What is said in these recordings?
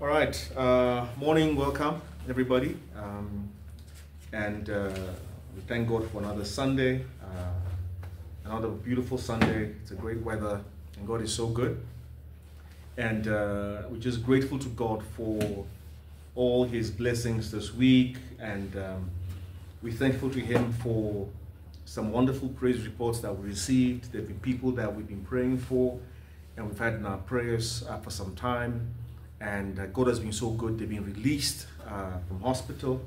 All right. Uh, morning, welcome everybody, um, and uh, we thank God for another Sunday, uh, another beautiful Sunday. It's a great weather, and God is so good. And uh, we're just grateful to God for all His blessings this week, and um, we're thankful to Him for some wonderful praise reports that we received. There have been people that we've been praying for, and we've had in our prayers for some time and uh, God has been so good. They've been released uh, from hospital,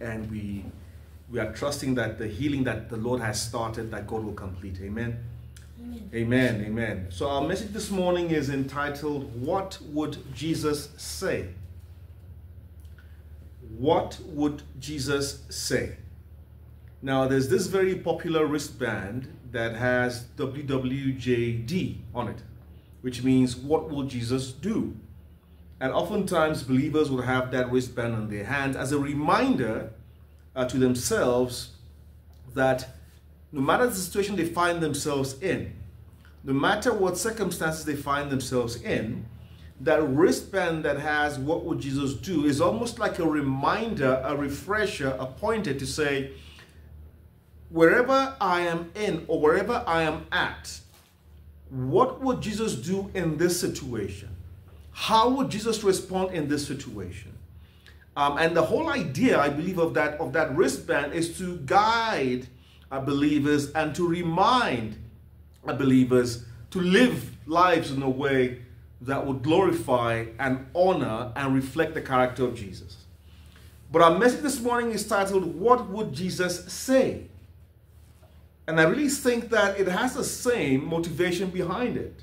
and we we are trusting that the healing that the Lord has started, that God will complete. Amen. Amen. Amen. Amen. So our message this morning is entitled "What Would Jesus Say?" What would Jesus say? Now, there's this very popular wristband that has WWJD on it, which means what will Jesus do? And oftentimes, believers will have that wristband on their hands as a reminder uh, to themselves that no matter the situation they find themselves in, no matter what circumstances they find themselves in, that wristband that has what would Jesus do is almost like a reminder, a refresher, a pointer to say, wherever I am in or wherever I am at, what would Jesus do in this situation? How would Jesus respond in this situation? Um, and the whole idea, I believe, of that of that wristband is to guide our believers and to remind our believers to live lives in a way that would glorify and honor and reflect the character of Jesus. But our message this morning is titled, What Would Jesus Say? And I really think that it has the same motivation behind it.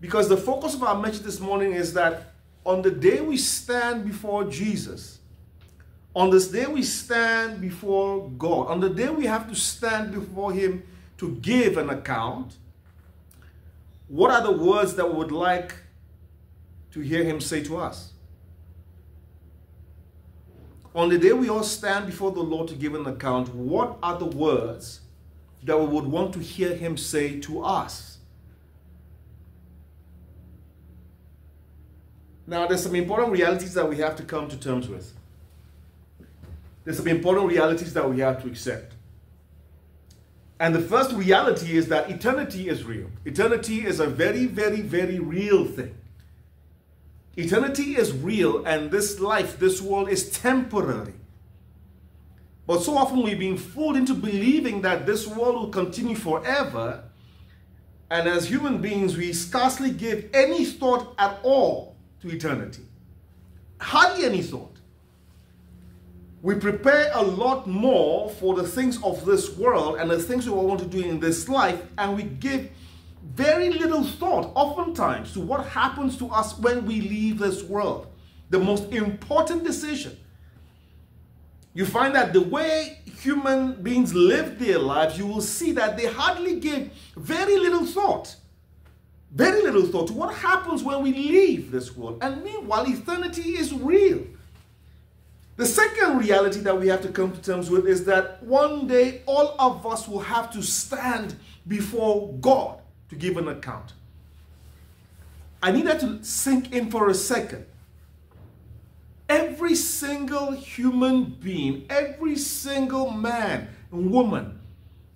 Because the focus of our message this morning is that on the day we stand before Jesus, on this day we stand before God, on the day we have to stand before Him to give an account, what are the words that we would like to hear Him say to us? On the day we all stand before the Lord to give an account, what are the words that we would want to hear Him say to us? Now, there's some important realities that we have to come to terms with. There's some important realities that we have to accept. And the first reality is that eternity is real. Eternity is a very, very, very real thing. Eternity is real, and this life, this world is temporary. But so often we've been fooled into believing that this world will continue forever. And as human beings, we scarcely give any thought at all to eternity. Hardly any thought. We prepare a lot more for the things of this world and the things we want to do in this life, and we give very little thought, oftentimes, to what happens to us when we leave this world. The most important decision. You find that the way human beings live their lives, you will see that they hardly give very little thought very little thought to what happens when we leave this world. And meanwhile, eternity is real. The second reality that we have to come to terms with is that one day all of us will have to stand before God to give an account. I need that to sink in for a second. Every single human being, every single man and woman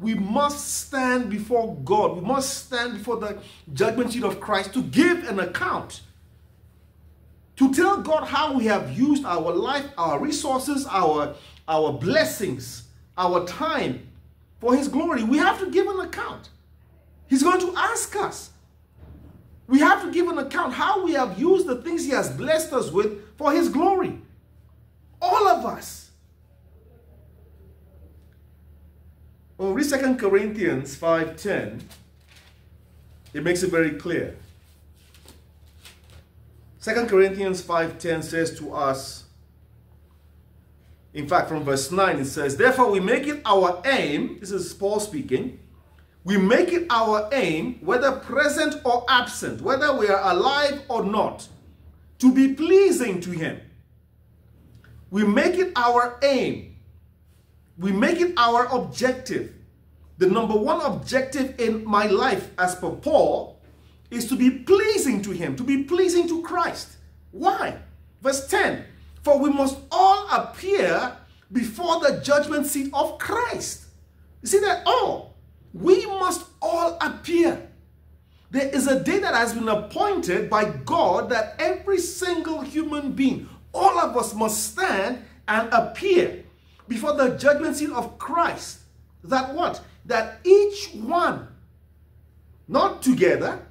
we must stand before God. We must stand before the judgment seat of Christ to give an account. To tell God how we have used our life, our resources, our, our blessings, our time for His glory. We have to give an account. He's going to ask us. We have to give an account how we have used the things He has blessed us with for His glory. All of us. When we read 2 Corinthians 5.10, it makes it very clear. 2 Corinthians 5.10 says to us, in fact, from verse 9, it says, Therefore we make it our aim, this is Paul speaking, we make it our aim, whether present or absent, whether we are alive or not, to be pleasing to him. We make it our aim we make it our objective. The number one objective in my life, as per Paul, is to be pleasing to Him, to be pleasing to Christ. Why? Verse 10 For we must all appear before the judgment seat of Christ. You see that? All. We must all appear. There is a day that has been appointed by God that every single human being, all of us must stand and appear before the judgment seat of Christ. That what? That each one, not together,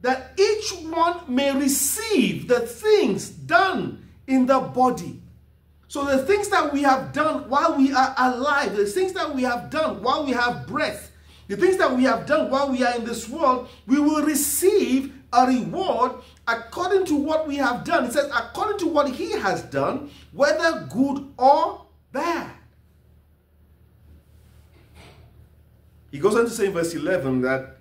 that each one may receive the things done in the body. So the things that we have done while we are alive, the things that we have done while we have breath, the things that we have done while we are in this world, we will receive a reward according to what we have done. It says, according to what he has done, whether good or bad. He goes on to say in verse 11 that,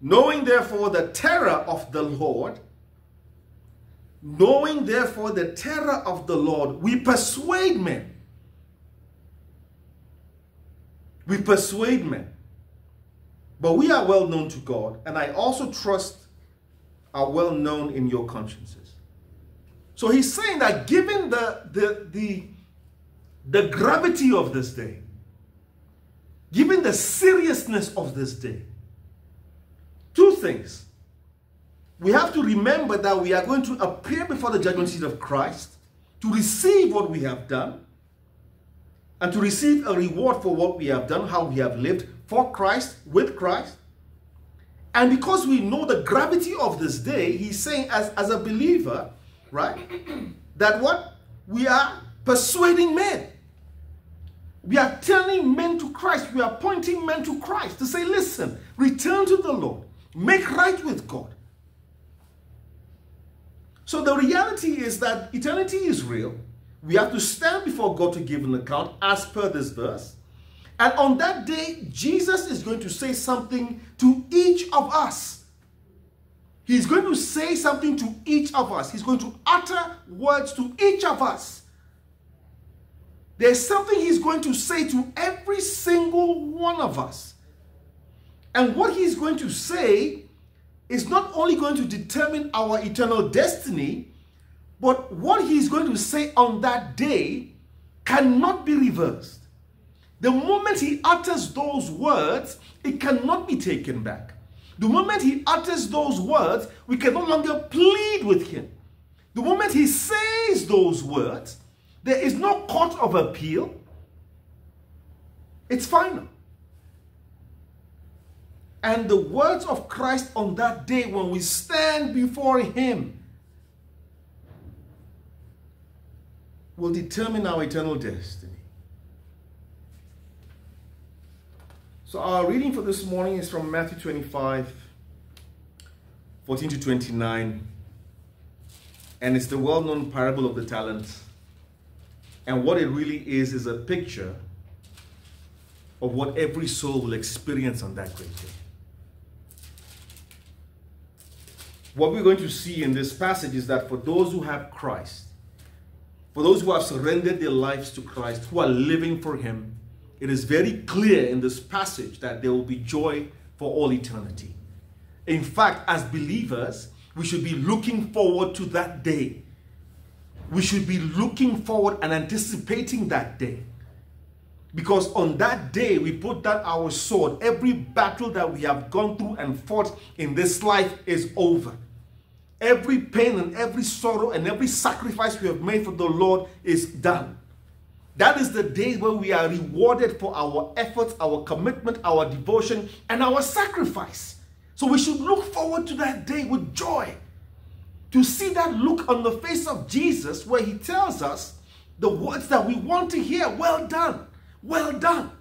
knowing therefore the terror of the Lord, knowing therefore the terror of the Lord, we persuade men. We persuade men. But we are well known to God, and I also trust are well known in your consciences. So he's saying that given the, the, the, the gravity of this day, given the seriousness of this day, two things. We have to remember that we are going to appear before the judgment seat of Christ to receive what we have done and to receive a reward for what we have done, how we have lived, for Christ, with Christ. And because we know the gravity of this day, he's saying as, as a believer, right, that what? We are persuading men. We are turning men to Christ. We are pointing men to Christ to say, listen, return to the Lord. Make right with God. So the reality is that eternity is real. We have to stand before God to give an account as per this verse. And on that day, Jesus is going to say something to each of us. He's going to say something to each of us. He's going to utter words to each of us. There's something he's going to say to every single one of us. And what he's going to say is not only going to determine our eternal destiny, but what he's going to say on that day cannot be reversed. The moment he utters those words, it cannot be taken back. The moment he utters those words, we can no longer plead with him. The moment he says those words, there is no court of appeal. It's final. And the words of Christ on that day when we stand before him will determine our eternal destiny. So our reading for this morning is from Matthew 25, 14 to 29. And it's the well-known parable of the talents. And what it really is, is a picture of what every soul will experience on that great day. What we're going to see in this passage is that for those who have Christ, for those who have surrendered their lives to Christ, who are living for Him, it is very clear in this passage that there will be joy for all eternity. In fact, as believers, we should be looking forward to that day. We should be looking forward and anticipating that day. Because on that day, we put down our sword. Every battle that we have gone through and fought in this life is over. Every pain and every sorrow and every sacrifice we have made for the Lord is done. That is the day where we are rewarded for our efforts, our commitment, our devotion, and our sacrifice. So we should look forward to that day with joy. To see that look on the face of Jesus where he tells us the words that we want to hear. Well done. Well done.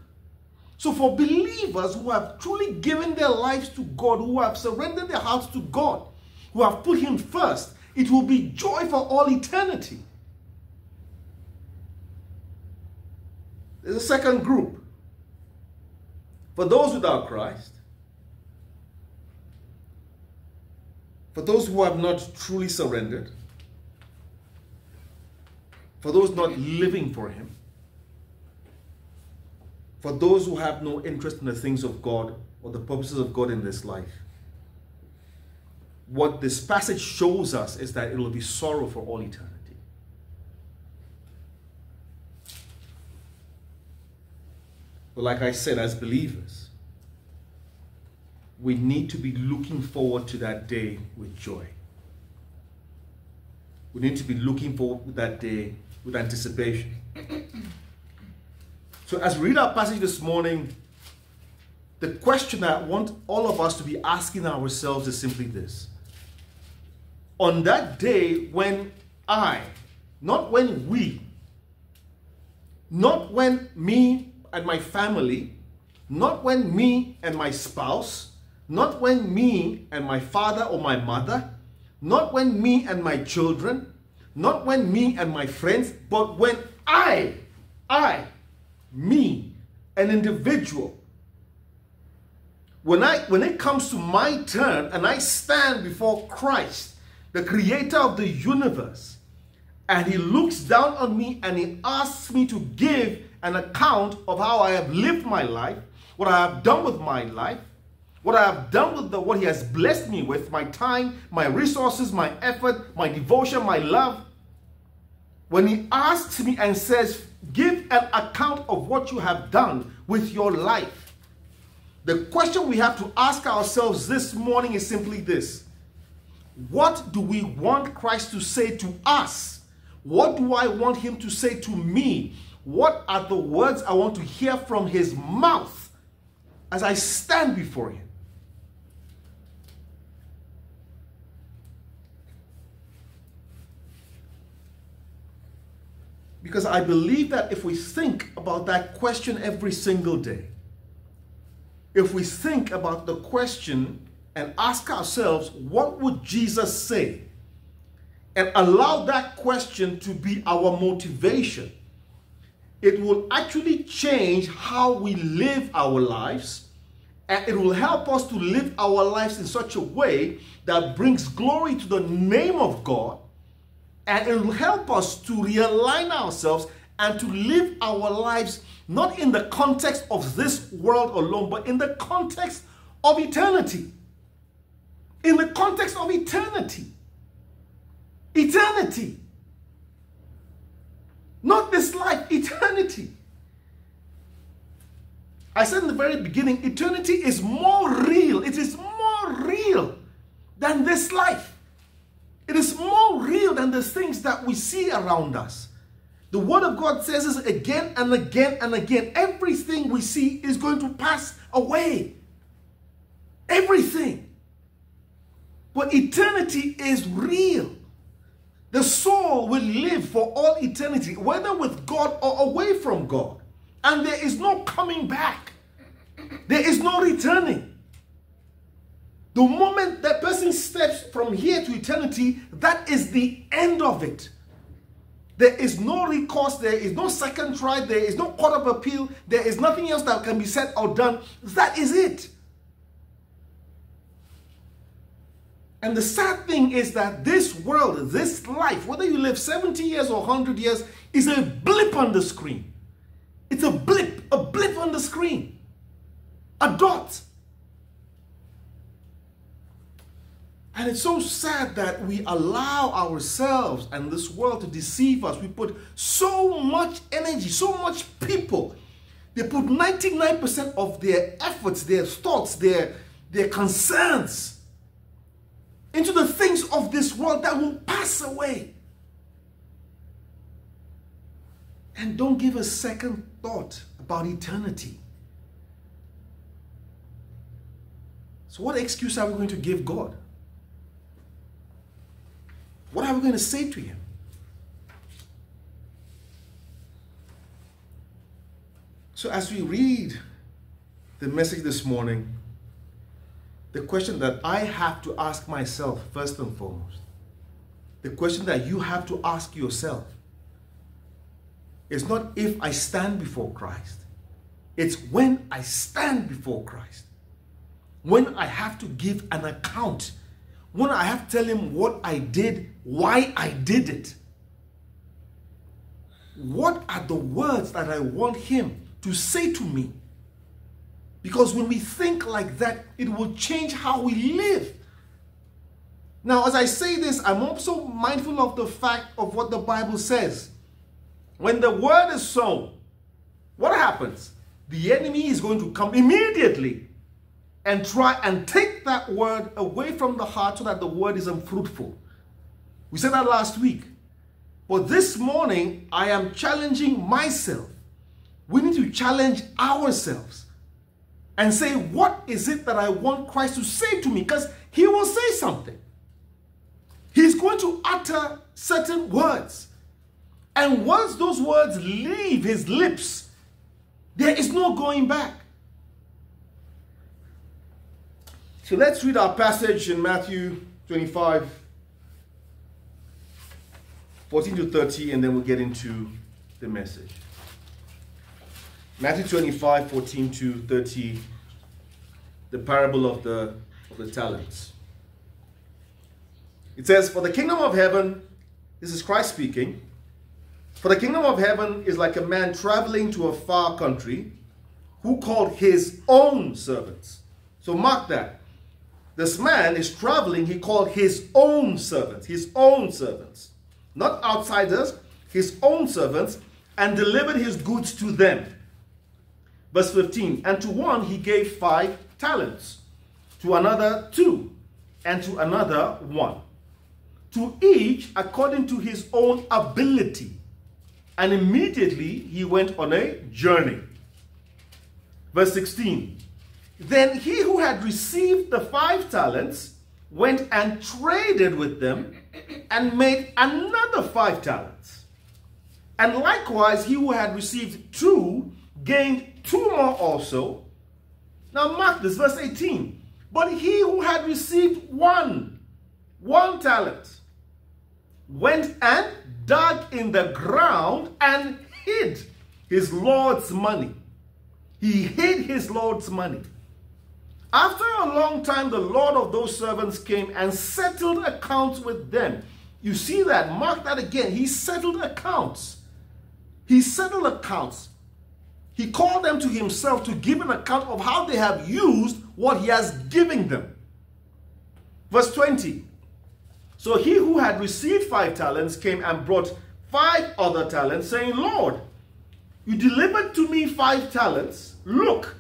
So for believers who have truly given their lives to God, who have surrendered their hearts to God, who have put him first, it will be joy for all eternity. There's a second group. For those without Christ, for those who have not truly surrendered, for those not living for Him, for those who have no interest in the things of God or the purposes of God in this life, what this passage shows us is that it will be sorrow for all eternity. But like I said, as believers, we need to be looking forward to that day with joy. We need to be looking forward to that day with anticipation. So, as we read our passage this morning, the question that I want all of us to be asking ourselves is simply this On that day when I, not when we, not when me and my family, not when me and my spouse, not when me and my father or my mother, not when me and my children, not when me and my friends, but when I, I, me, an individual, when I when it comes to my turn and I stand before Christ, the creator of the universe, and he looks down on me and he asks me to give an account of how I have lived my life, what I have done with my life, what I have done with the, what he has blessed me with, my time, my resources, my effort, my devotion, my love. When he asks me and says, give an account of what you have done with your life, the question we have to ask ourselves this morning is simply this What do we want Christ to say to us? What do I want him to say to me? What are the words I want to hear from his mouth as I stand before him? Because I believe that if we think about that question every single day, if we think about the question and ask ourselves, what would Jesus say? And allow that question to be our motivation, it will actually change how we live our lives. And it will help us to live our lives in such a way that brings glory to the name of God. And it will help us to realign ourselves and to live our lives not in the context of this world alone, but in the context of eternity. In the context of eternity. Eternity. Not this life, eternity. I said in the very beginning, eternity is more real. It is more real than this life. It is more real than the things that we see around us. The word of God says this again and again and again. Everything we see is going to pass away. Everything. But eternity is real. The soul will live for all eternity, whether with God or away from God. And there is no coming back. There is no returning. The moment that person steps from here to eternity, that is the end of it. There is no recourse, there is no second try, there is no court of appeal, there is nothing else that can be said or done. That is it. And the sad thing is that this world, this life, whether you live 70 years or 100 years, is a blip on the screen. It's a blip, a blip on the screen, a dot. And it's so sad that we allow ourselves and this world to deceive us. We put so much energy, so much people. They put 99% of their efforts, their thoughts, their, their concerns into the things of this world that will pass away. And don't give a second thought about eternity. So, what excuse are we going to give God? What are we going to say to him? So, as we read the message this morning, the question that I have to ask myself, first and foremost, the question that you have to ask yourself is not if I stand before Christ, it's when I stand before Christ, when I have to give an account when I have to tell him what I did, why I did it. What are the words that I want him to say to me? Because when we think like that, it will change how we live. Now, as I say this, I'm also mindful of the fact of what the Bible says. When the word is sown, what happens? The enemy is going to come immediately and try and take that word away from the heart so that the word is unfruitful. We said that last week. But this morning, I am challenging myself. We need to challenge ourselves and say, What is it that I want Christ to say to me? Because he will say something. He's going to utter certain words. And once those words leave his lips, there is no going back. So let's read our passage in Matthew 25, 14 to 30, and then we'll get into the message. Matthew 25, 14 to 30, the parable of the, of the talents. It says, For the kingdom of heaven, this is Christ speaking, for the kingdom of heaven is like a man traveling to a far country who called his own servants. So mark that. This man is traveling, he called his own servants, his own servants, not outsiders, his own servants, and delivered his goods to them. Verse 15 And to one he gave five talents, to another two, and to another one. To each according to his own ability and immediately he went on a journey. Verse 16 Then he who had received the five talents went and traded with them and made another five talents. And likewise, he who had received two gained two more also. Now, mark this, verse 18. But he who had received one, one talent, went and dug in the ground and hid his Lord's money. He hid his Lord's money. After a long time, the Lord of those servants came and settled accounts with them. You see that? Mark that again. He settled accounts. He settled accounts. He called them to himself to give an account of how they have used what he has given them. Verse 20 so he who had received five talents came and brought five other talents, saying, Lord, you delivered to me five talents. Look,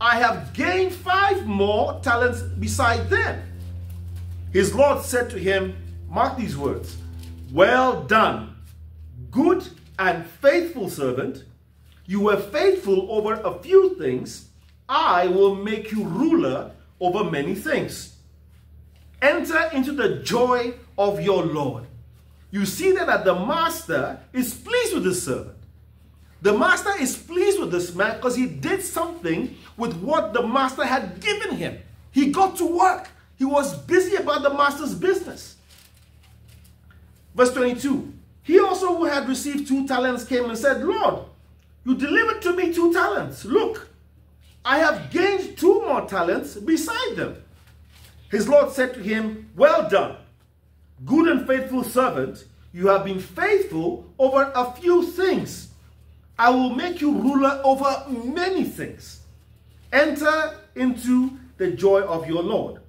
I have gained five more talents beside them. His Lord said to him, Mark these words, Well done, good and faithful servant. You were faithful over a few things. I will make you ruler over many things. Enter into the joy of your Lord. You see that, the master is pleased with his servant. The master is pleased with this man because he did something with what the master had given him. He got to work. He was busy about the master's business. Verse 22 He also, who had received two talents, came and said, Lord, you delivered to me two talents. Look, I have gained two more talents beside them. His Lord said to him, Well done, good and faithful servant. You have been faithful over a few things. I will make you ruler over many things. Enter into the joy of your Lord.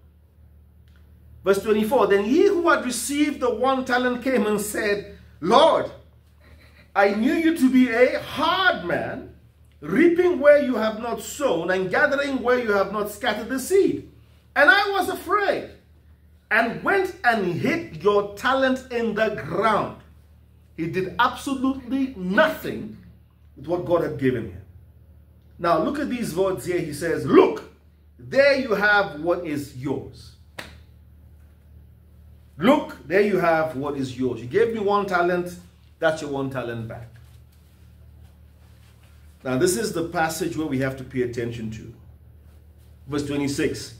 Verse 24 Then he who had received the one talent came and said, Lord, I knew you to be a hard man, reaping where you have not sown and gathering where you have not scattered the seed. And I was afraid and went and hid your talent in the ground. He did absolutely nothing with what God had given him. Now look at these words here. He says, Look, there you have what is yours. Look, there you have what is yours. You gave me one talent, that's your one talent back. Now, this is the passage where we have to pay attention to. Verse 26.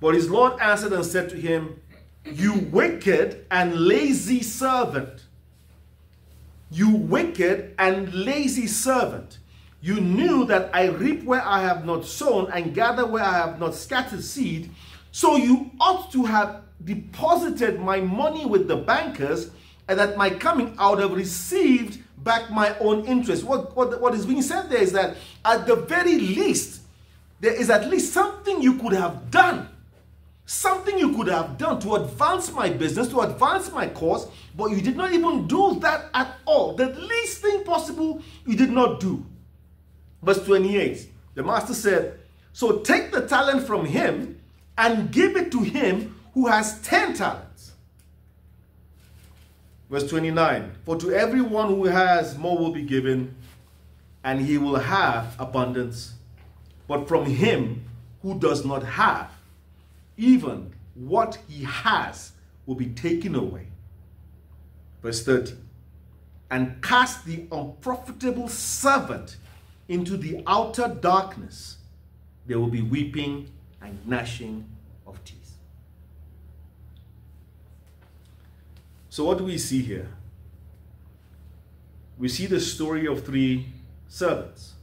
But his Lord answered and said to him, You wicked and lazy servant. You wicked and lazy servant. You knew that I reap where I have not sown and gather where I have not scattered seed. So you ought to have deposited my money with the bankers, and at my coming I would have received back my own interest. What, what, what is being said there is that at the very least, there is at least something you could have done something you could have done to advance my business, to advance my cause, but you did not even do that at all. The least thing possible you did not do. Verse 28, the master said, So take the talent from him and give it to him who has 10 talents. Verse 29, For to everyone who has more will be given, and he will have abundance. But from him who does not have, even what he has will be taken away. Verse 30 And cast the unprofitable servant into the outer darkness. There will be weeping and gnashing of teeth. So, what do we see here? We see the story of three servants.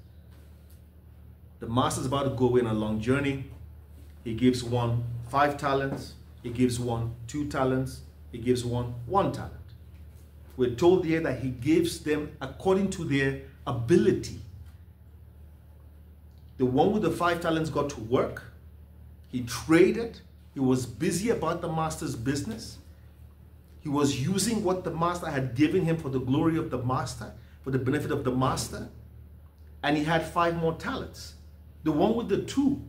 The master's about to go away on a long journey. He gives one five talents, he gives one two talents, he gives one one talent. We're told here that he gives them according to their ability. The one with the five talents got to work, he traded, he was busy about the master's business. He was using what the master had given him for the glory of the master, for the benefit of the master. And he had five more talents. The one with the two,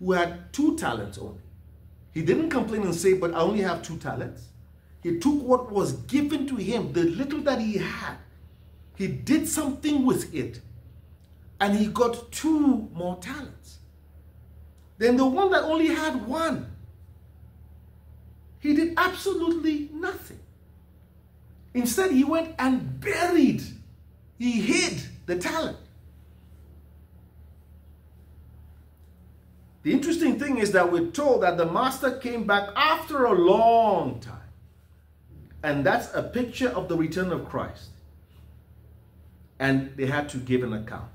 who had two talents only. He didn't complain and say, but I only have two talents. He took what was given to him, the little that he had. He did something with it. And he got two more talents. Then the one that only had one, he did absolutely nothing. Instead, he went and buried, he hid the talent. The interesting thing is that we're told that the master came back after a long time. And that's a picture of the return of Christ. And they had to give an account.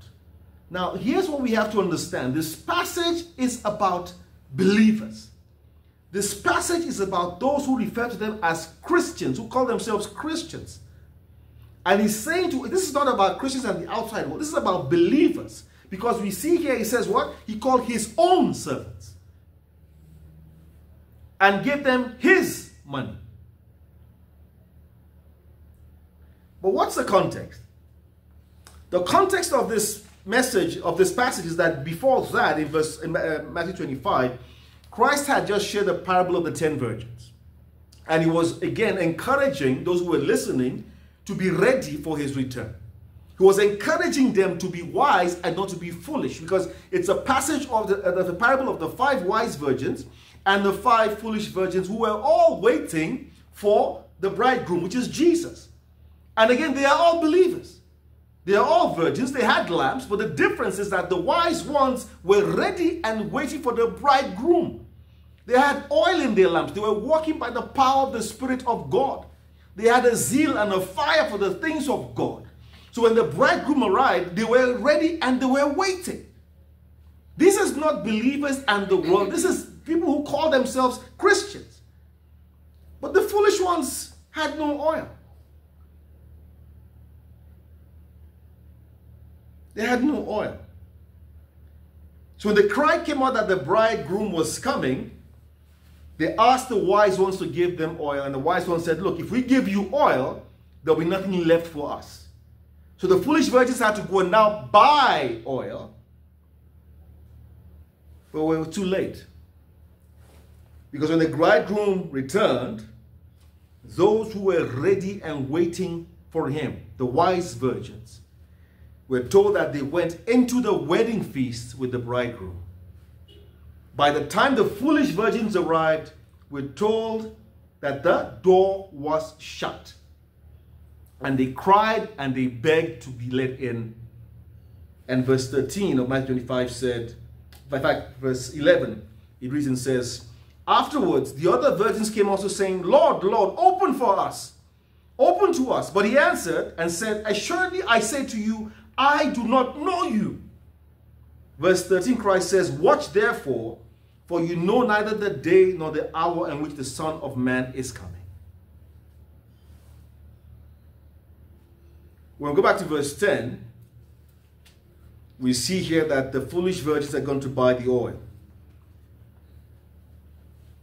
Now, here's what we have to understand. This passage is about believers. This passage is about those who refer to them as Christians, who call themselves Christians. And he's saying to, this is not about Christians and the outside world. This is about believers. Because we see here, he says what? He called his own servants and gave them his money. But what's the context? The context of this message, of this passage, is that before that, in verse in uh, Matthew 25, Christ had just shared the parable of the ten virgins. And he was again encouraging those who were listening to be ready for his return. He was encouraging them to be wise and not to be foolish because it's a passage of the, uh, the parable of the five wise virgins and the five foolish virgins who were all waiting for the bridegroom, which is Jesus. And again, they are all believers. They are all virgins. They had lamps, but the difference is that the wise ones were ready and waiting for the bridegroom. They had oil in their lamps. They were walking by the power of the Spirit of God. They had a zeal and a fire for the things of God. So when the bridegroom arrived, they were ready and they were waiting. This is not believers and the world. This is people who call themselves Christians. But the foolish ones had no oil. They had no oil. So when the cry came out that the bridegroom was coming, they asked the wise ones to give them oil. And the wise ones said, Look, if we give you oil, there'll be nothing left for us. So the foolish virgins had to go and now buy oil. But we were too late. Because when the bridegroom returned, those who were ready and waiting for him, the wise virgins, were told that they went into the wedding feast with the bridegroom. By the time the foolish virgins arrived, we're told that the door was shut. And they cried and they begged to be let in. And verse 13 of Matthew 25 said, in fact, verse 11, it reads and says, Afterwards, the other virgins came also saying, Lord, Lord, open for us. Open to us. But he answered and said, Assuredly I say to you, I do not know you. Verse 13, Christ says, Watch therefore, for you know neither the day nor the hour in which the Son of Man is coming. When we go back to verse 10, we see here that the foolish virgins are going to buy the oil.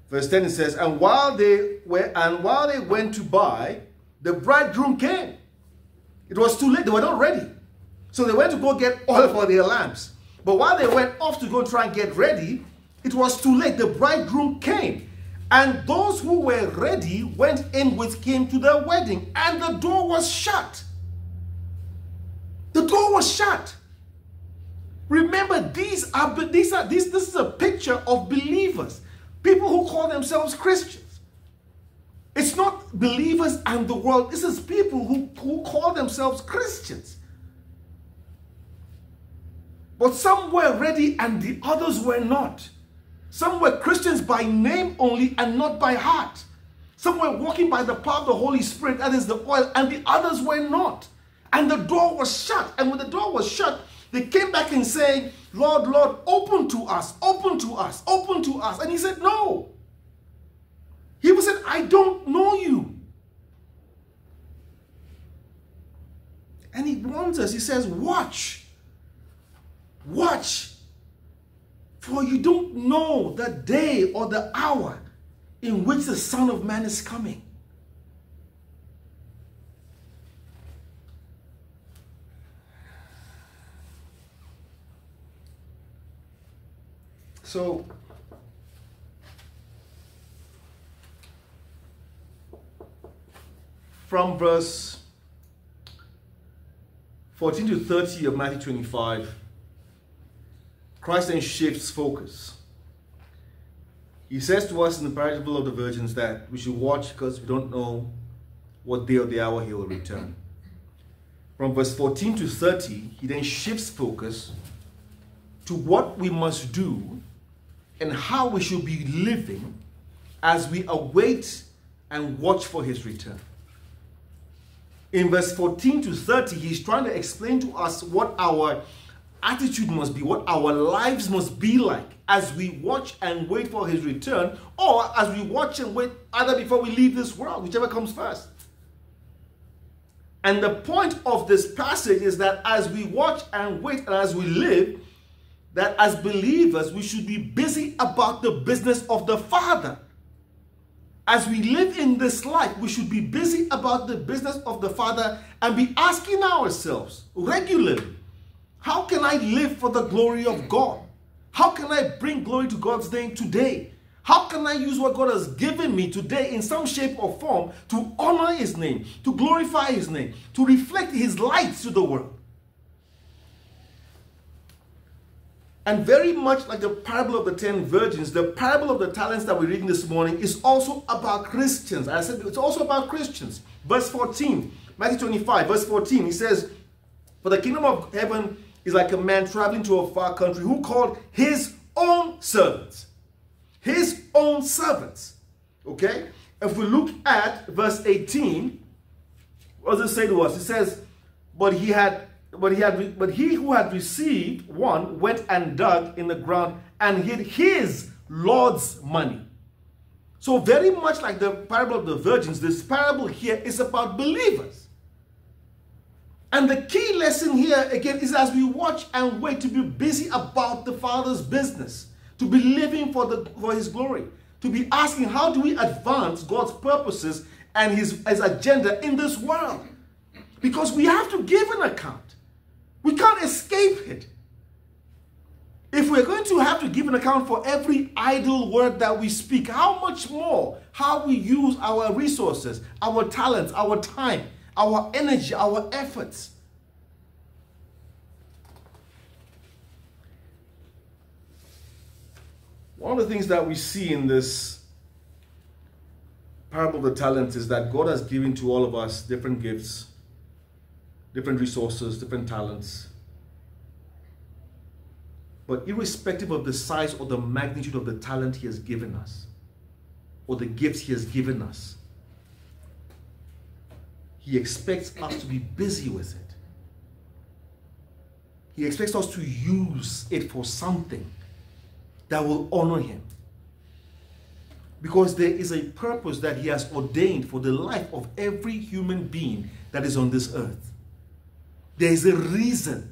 Verse 10 it says, And while they were and while they went to buy, the bridegroom came. It was too late, they were not ready. So they went to go get oil for their lamps. But while they went off to go try and get ready, it was too late. The bridegroom came. And those who were ready went in with him to the wedding, and the door was shut. The door was shut. Remember, these are these are this this is a picture of believers, people who call themselves Christians. It's not believers and the world. This is people who, who call themselves Christians. But some were ready and the others were not. Some were Christians by name only and not by heart. Some were walking by the power of the Holy Spirit, that is the oil, and the others were not. And the door was shut. And when the door was shut, they came back and saying, Lord, Lord, open to us, open to us, open to us. And he said, No. He said, I don't know you. And he warns us, he says, Watch. Watch for you don't know the day or the hour in which the Son of Man is coming. So, from verse 14 to 30 of Matthew 25, Christ then shifts focus. He says to us in the parable of the virgins that we should watch because we don't know what day or the hour he will return. From verse 14 to 30, he then shifts focus to what we must do and how we should be living as we await and watch for his return. In verse 14 to 30, he's trying to explain to us what our attitude must be, what our lives must be like as we watch and wait for his return, or as we watch and wait either before we leave this world, whichever comes first. And the point of this passage is that as we watch and wait and as we live, that as believers, we should be busy about the business of the Father. As we live in this life, we should be busy about the business of the Father and be asking ourselves regularly how can I live for the glory of God? How can I bring glory to God's name today? How can I use what God has given me today in some shape or form to honor His name, to glorify His name, to reflect His light to the world? And very much like the parable of the ten virgins, the parable of the talents that we're reading this morning is also about Christians. I said it's also about Christians. Verse 14, Matthew 25, verse 14, he says, For the kingdom of heaven is like a man traveling to a far country who called his own servants. His own servants. Okay? If we look at verse 18, what does it say to us? It says, But he had but he had but he who had received one went and dug in the ground and hid his Lord's money. So very much like the parable of the virgins, this parable here is about believers. And the key lesson here, again, is as we watch and wait to be busy about the Father's business, to be living for, the, for His glory, to be asking, how do we advance God's purposes and His, his agenda in this world? Because we have to give an account. We can't escape it. If we're going to have to give an account for every idle word that we speak, how much more how we use our resources, our talents, our time, our energy, our efforts. One of the things that we see in this parable of the talents is that God has given to all of us different gifts, different resources, different talents. But irrespective of the size or the magnitude of the talent He has given us, or the gifts He has given us, he expects us to be busy with it. He expects us to use it for something that will honor Him. Because there is a purpose that He has ordained for the life of every human being that is on this earth. There is a reason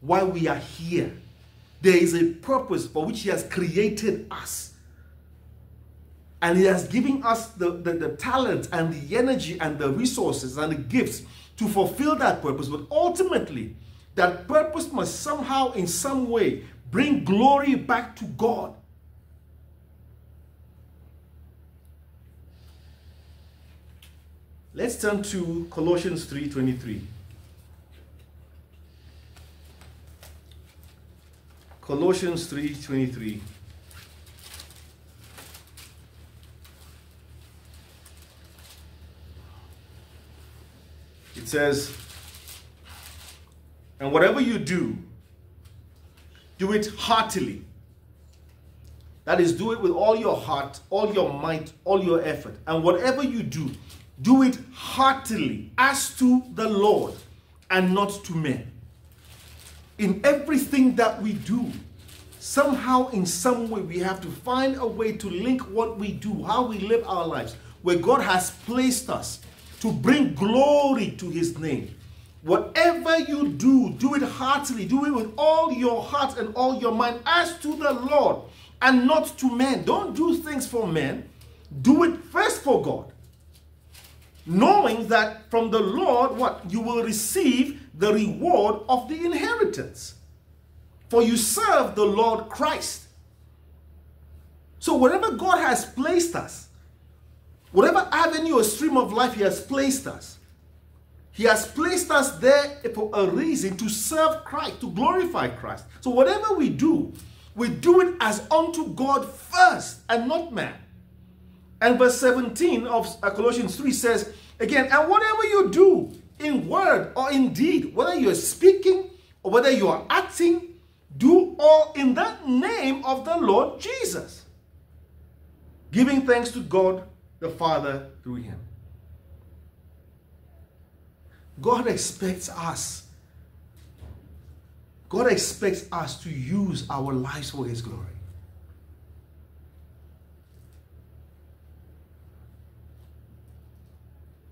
why we are here. There is a purpose for which He has created us. And He has given us the, the, the talent and the energy and the resources and the gifts to fulfill that purpose. But ultimately, that purpose must somehow, in some way, bring glory back to God. Let's turn to Colossians 3:23. Colossians 3:23. It says, And whatever you do, do it heartily. That is, do it with all your heart, all your might, all your effort. And whatever you do, do it heartily as to the Lord and not to men. In everything that we do, somehow, in some way, we have to find a way to link what we do, how we live our lives, where God has placed us to bring glory to His name. Whatever you do, do it heartily, do it with all your heart and all your mind as to the Lord and not to men. Don't do things for men, do it first for God knowing that from the Lord, what? You will receive the reward of the inheritance. For you serve the Lord Christ. So, wherever God has placed us, whatever avenue or stream of life He has placed us, He has placed us there for a reason to serve Christ, to glorify Christ. So, whatever we do, we do it as unto God first and not man. And verse 17 of uh, Colossians 3 says, again, and whatever you do in word or in deed, whether you're speaking or whether you are acting, do all in the name of the Lord Jesus, giving thanks to God the Father through him. God expects us. God expects us to use our lives for his glory.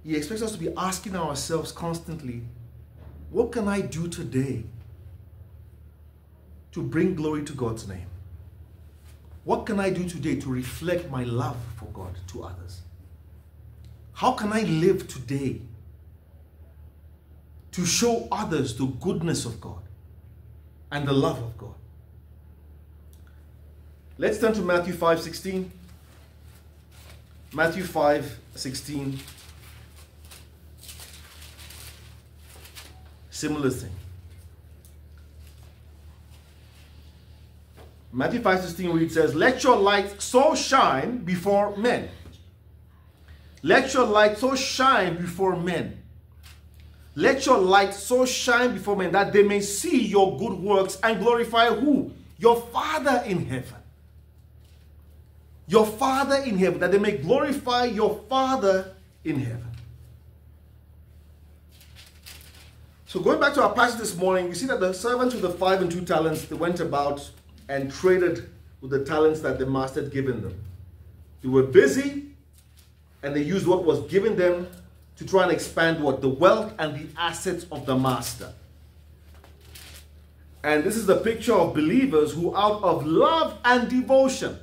He expects us to be asking ourselves constantly, what can I do today to bring glory to God's name? What can I do today to reflect my love for God to others? How can I live today to show others the goodness of God and the love of God? Let's turn to Matthew 5 16. Matthew 5 16. Similar thing. Matthew 5 16 where it says, Let your light so shine before men. Let your light so shine before men. Let your light so shine before men that they may see your good works and glorify who? Your Father in heaven. Your Father in heaven, that they may glorify your Father in heaven. So going back to our passage this morning, we see that the servants with the five and two talents, they went about and traded with the talents that the master had given them. They were busy and they used what was given them to try and expand what? The wealth and the assets of the master. And this is the picture of believers who, out of love and devotion,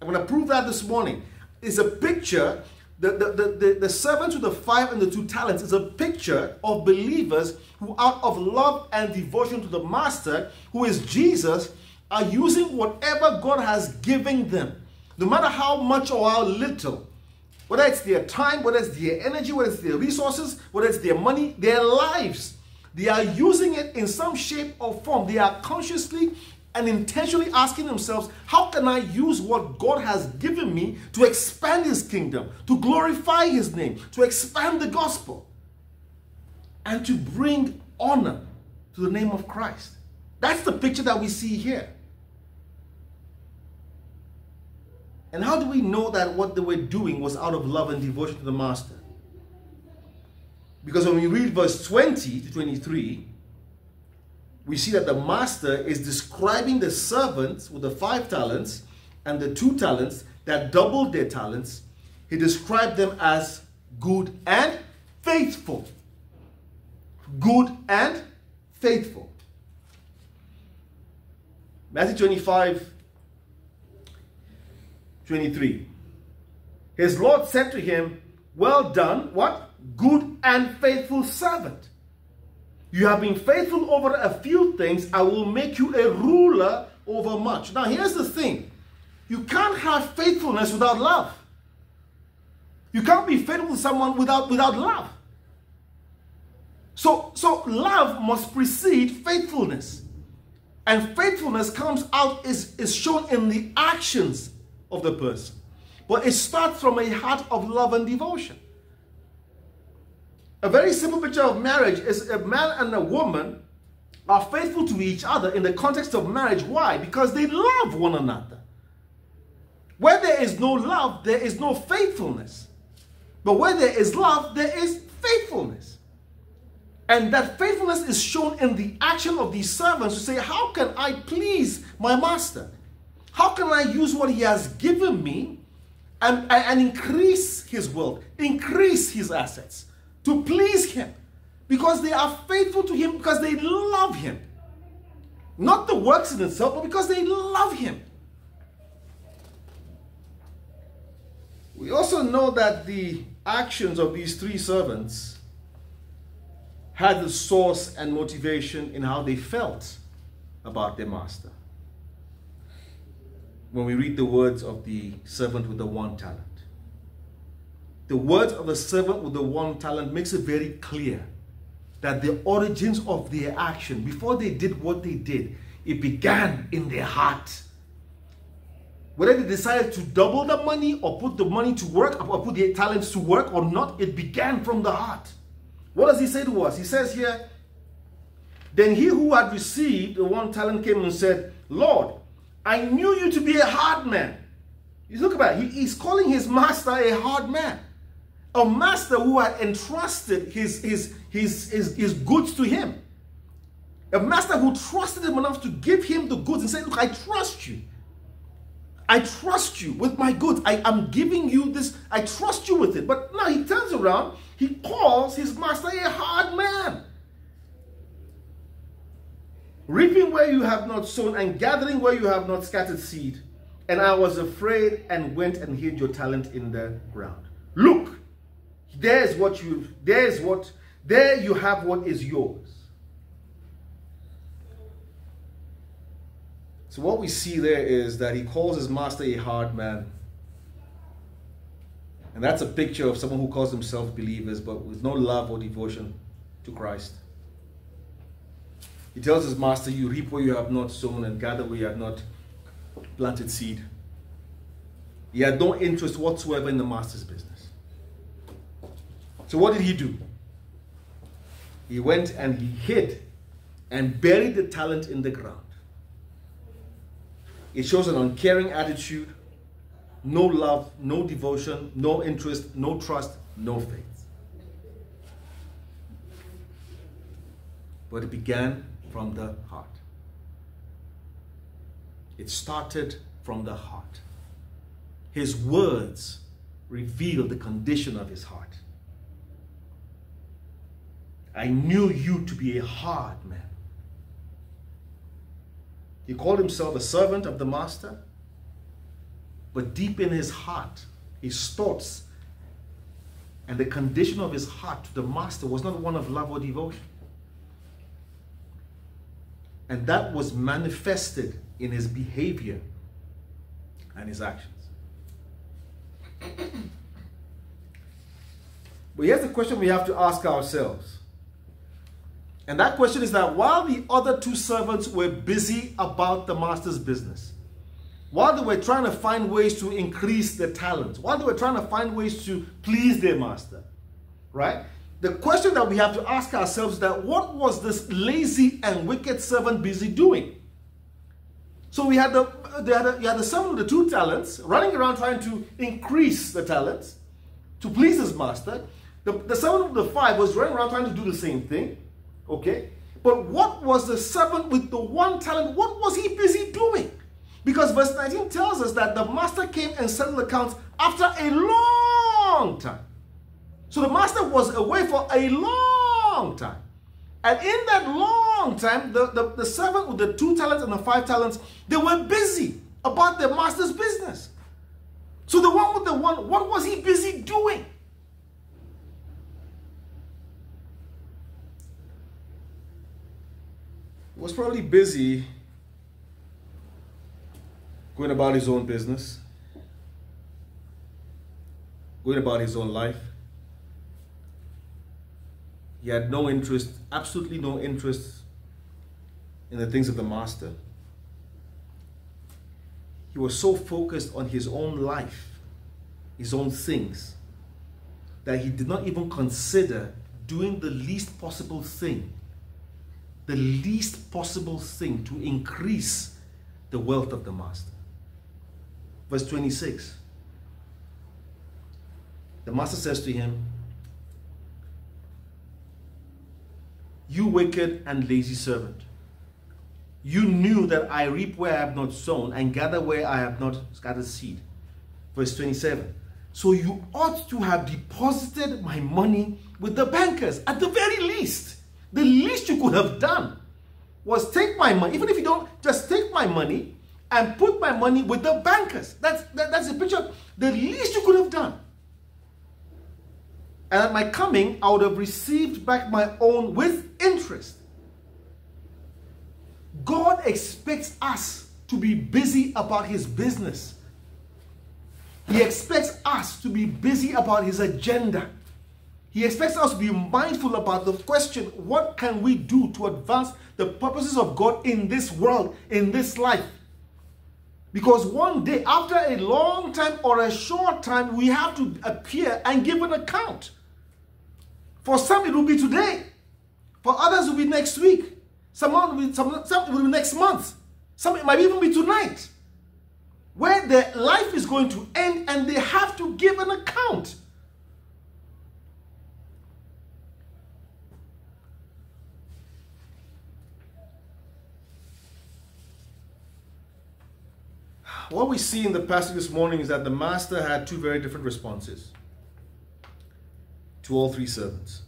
I'm going to prove that this morning, is a picture the, the, the, the, servant with the five and the two talents is a picture of believers who, out of love and devotion to the Master, who is Jesus, are using whatever God has given them, no matter how much or how little. Whether it's their time, whether it's their energy, whether it's their resources, whether it's their money, their lives. They are using it in some shape or form. They are consciously and intentionally asking themselves, how can I use what God has given me to expand His kingdom, to glorify His name, to expand the gospel, and to bring honor to the name of Christ? That's the picture that we see here. And how do we know that what they were doing was out of love and devotion to the Master? Because when we read verse 20 to 23, we see that the master is describing the servants with the five talents and the two talents that doubled their talents. He described them as good and faithful. Good and faithful. Matthew 25, 23. his Lord said to him, Well done, what? Good and faithful servant. You have been faithful over a few things, I will make you a ruler over much. Now, here's the thing you can't have faithfulness without love. You can't be faithful to someone without, without love. So, so love must precede faithfulness. And faithfulness comes out, is, is shown in the actions of the person. But it starts from a heart of love and devotion. A very simple picture of marriage is a man and a woman are faithful to each other in the context of marriage. Why? Because they love one another. Where there is no love, there is no faithfulness. But where there is love, there is faithfulness. And that faithfulness is shown in the action of these servants to say, How can I please my master? How can I use what he has given me and, and, and increase his wealth, increase his assets to please him? Because they are faithful to him because they love him. Not the works in itself, but because they love him. We also know that the actions of these three servants had the source and motivation in how they felt about their master. When we read the words of the servant with the one talent, the words of the servant with the one talent makes it very clear that the origins of their action, before they did what they did, it began in their heart. Whether they decided to double the money or put the money to work or put their talents to work or not, it began from the heart. What does he say to us? He says here, Then he who had received the one talent came and said, Lord, I knew you to be a hard man. You look about he, he's calling his master a hard man. A master who had entrusted his, his, his, his, his goods to him. A master who trusted him enough to give him the goods and say, Look, I trust you. I trust you with my goods. I am giving you this. I trust you with it. But now he turns around. He calls his master a hard man. Reaping where you have not sown and gathering where you have not scattered seed. And I was afraid and went and hid your talent in the ground. Look, there's what you, there's what, there you have what is yours. So what we see there is that he calls his master a hard man. And that's a picture of someone who calls himself believers but with no love or devotion to Christ. He tells his master, You reap where you have not sown and gather where you have not planted seed. He had no interest whatsoever in the master's business. So what did he do? He went and he hid and buried the talent in the ground. It shows an uncaring attitude, no love, no devotion, no interest, no trust, no faith. But it began from the heart. It started from the heart. His words reveal the condition of his heart. I knew you to be a hard man. He called himself a servant of the master. But deep in his heart, his thoughts and the condition of his heart to the master was not one of love or devotion. And that was manifested in his behavior and his actions. But here's the question we have to ask ourselves and that question is that while the other two servants were busy about the master's business, while they were trying to find ways to increase their talents, while they were trying to find ways to please their master, right? The question that we have to ask ourselves is that what was this lazy and wicked servant busy doing? So we had the they had a, you had the servant with the two talents running around trying to increase the talents to please his master. The, the servant with the five was running around trying to do the same thing. Okay? But what was the servant with the one talent? What was he busy doing? Because verse 19 tells us that the master came and settled accounts after a long time. So the master was away for a long time. And in that long time, the, the, the servant with the two talents and the five talents, they were busy about their master's business. So the one with the one, what was he busy doing? Was probably busy going about his own business, going about his own life. He had no interest, absolutely no interest in the things of the master. He was so focused on his own life, his own things, that he did not even consider doing the least possible thing, the least possible thing to increase the wealth of the master. Verse 26. The master says to him, You wicked and lazy servant. You knew that I reap where I have not sown and gather where I have not scattered seed. Verse 27. So you ought to have deposited my money with the bankers at the very least. The least you could have done was take my money, even if you don't, just take my money and put my money with the bankers. That's, that, that's the picture. The least you could have done. And at my coming, I would have received back my own with interest. God expects us to be busy about his business. He expects us to be busy about his agenda. He expects us to be mindful about the question what can we do to advance the purposes of God in this world, in this life? Because one day, after a long time or a short time, we have to appear and give an account. For some, it will be today. For others, it will be next week. Some will be, some, some will be next month. Some it might even be tonight. Where their life is going to end and they have to give an account. What we see in the passage this morning is that the master had two very different responses to all three servants.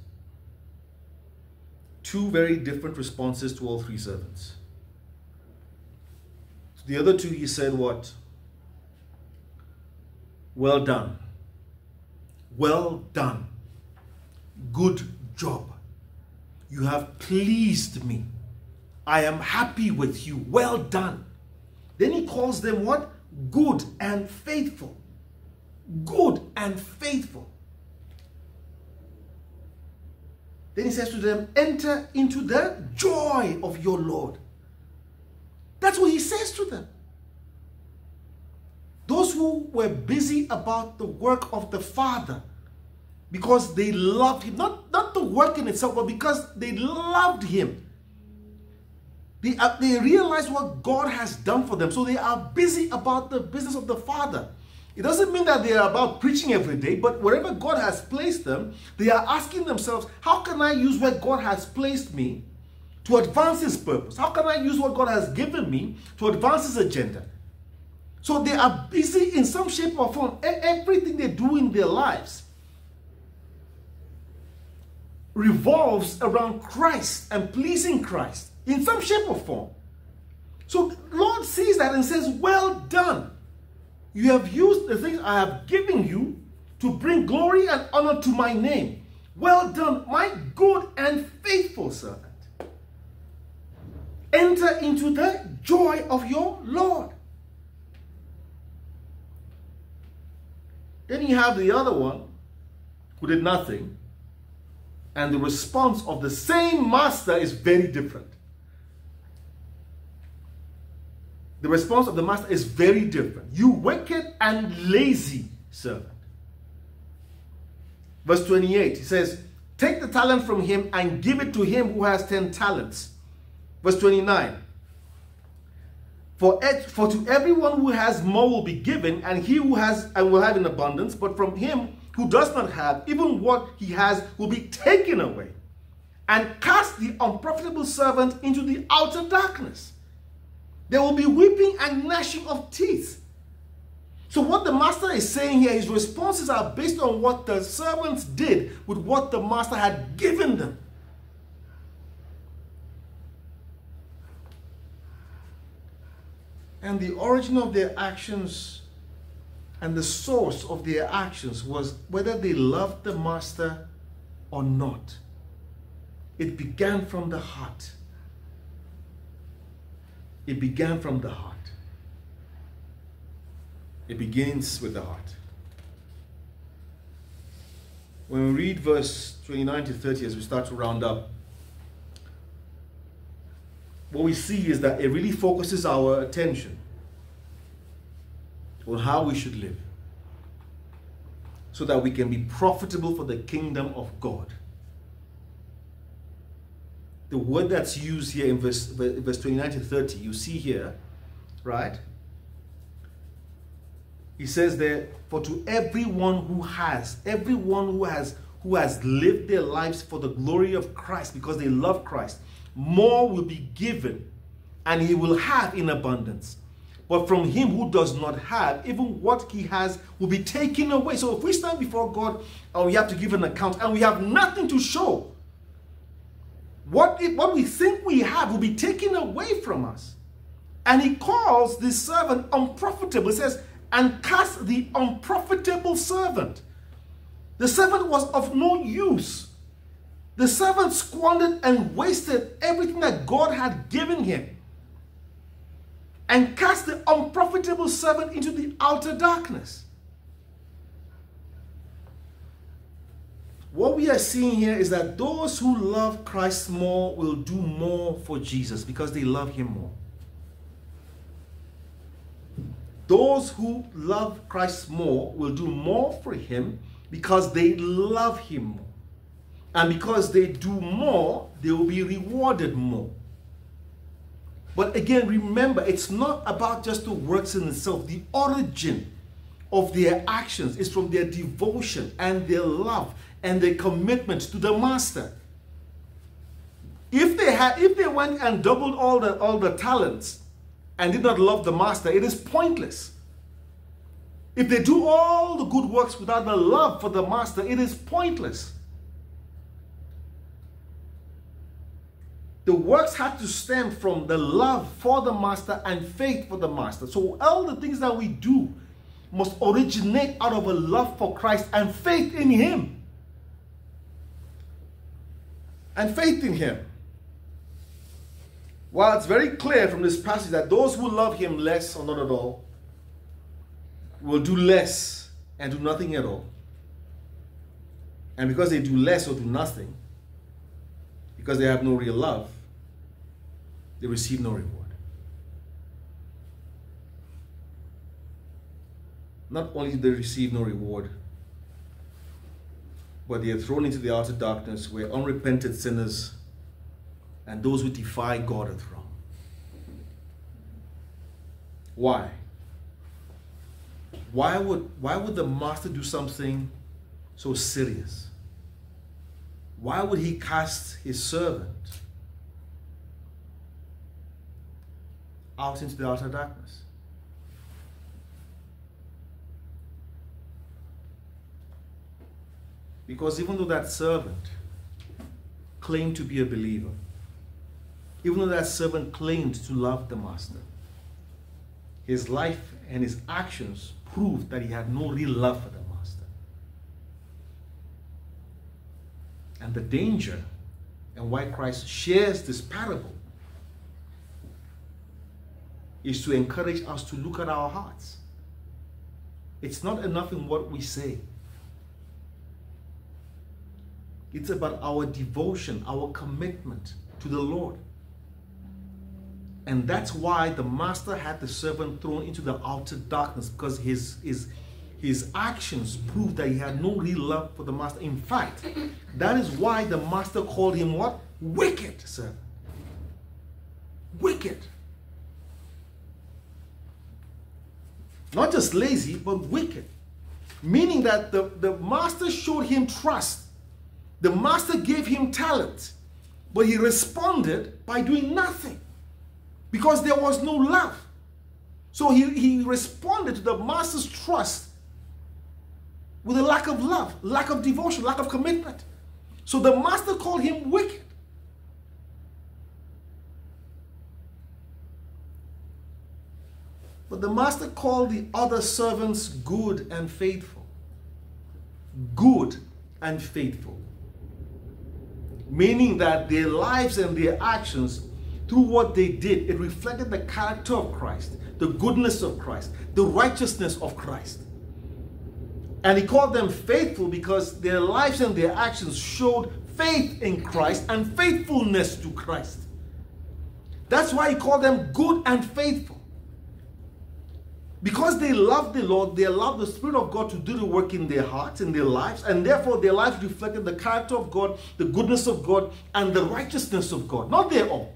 Two very different responses to all three servants. To the other two, he said, What? Well done. Well done. Good job. You have pleased me. I am happy with you. Well done. Then he calls them what? Good and faithful. Good and faithful. Then he says to them, Enter into the joy of your Lord. That's what he says to them. Those who were busy about the work of the Father because they loved him, not, not the work in itself, but because they loved him. They, uh, they realize what God has done for them. So they are busy about the business of the Father. It doesn't mean that they are about preaching every day, but wherever God has placed them, they are asking themselves, how can I use where God has placed me to advance His purpose? How can I use what God has given me to advance His agenda? So they are busy in some shape or form. Everything they do in their lives revolves around Christ and pleasing Christ in some shape or form. So Lord sees that and says, well done. You have used the things I have given you to bring glory and honor to my name. Well done, my good and faithful servant. Enter into the joy of your Lord. Then you have the other one who did nothing. And the response of the same master is very different. The response of the master is very different. You wicked and lazy servant. Verse 28, he says, Take the talent from him and give it to him who has 10 talents. Verse 29, for, for to everyone who has more will be given, and he who has and will have in abundance, but from him who does not have, even what he has will be taken away. And cast the unprofitable servant into the outer darkness. There will be weeping and gnashing of teeth. So what the master is saying here, his responses are based on what the servants did with what the master had given them. And the origin of their actions and the source of their actions was whether they loved the master or not. It began from the heart. It began from the heart. It begins with the heart. When we read verse 29 to 30 as we start to round up, what we see is that it really focuses our attention on how we should live so that we can be profitable for the kingdom of God. The word that's used here in verse, verse 29 to 30, you see here, right? He says there, for to everyone who has, everyone who has who has lived their lives for the glory of Christ because they love Christ, more will be given and he will have in abundance. But from him who does not have, even what he has will be taken away. So if we stand before God and we have to give an account and we have nothing to show, what, it, what we think we have will be taken away from us. And he calls this servant unprofitable. He says, and cast the unprofitable servant. The servant was of no use. The servant squandered and wasted everything that God had given him and cast the unprofitable servant into the outer darkness. What we are seeing here is that those who love Christ more will do more for Jesus because they love him more. Those who love Christ more will do more for him because they love him more. And because they do more, they will be rewarded more. But again, remember, it's not about just the works in itself. The origin of their actions is from their devotion and their love and their commitment to the master. If they had, if they went and doubled all the all the talents and did not love the master, it is pointless. If they do all the good works without the love for the master, it is pointless. The works had to stem from the love for the master and faith for the master. So all the things that we do must originate out of a love for Christ and faith in him. And faith in him. While it's very clear from this passage that those who love him less or not at all will do less and do nothing at all. And because they do less or do nothing, because they have no real love, they receive no reward. Not only do they receive no reward, but they are thrown into the outer darkness where unrepented sinners and those who defy God are thrown. Why? Why would, why would the master do something so serious? Why would he cast his servant out into the outer darkness? Because even though that servant claimed to be a believer, even though that servant claimed to love the master, his life and his actions proved that he had no real love for the master. And the danger and why Christ shares this parable is to encourage us to look at our hearts. It's not enough in what we say. It's about our devotion, our commitment to the Lord. And that's why the master had the servant thrown into the outer darkness because his, his, his actions proved that he had no real love for the master. In fact, that is why the master called him what? Wicked servant. Wicked. Not just lazy, but wicked. Meaning that the, the master showed him trust. The master gave him talent, but he responded by doing nothing because there was no love. So he, he responded to the master's trust with a lack of love, lack of devotion, lack of commitment. So the master called him wicked. But the master called the other servants good and faithful. Good and faithful. Meaning that their lives and their actions, through what they did, it reflected the character of Christ, the goodness of Christ, the righteousness of Christ. And he called them faithful because their lives and their actions showed faith in Christ and faithfulness to Christ. That's why he called them good and faithful. Because they loved the Lord, they allowed the Spirit of God to do the work in their hearts, in their lives, and therefore their lives reflected the character of God, the goodness of God, and the righteousness of God, not their own.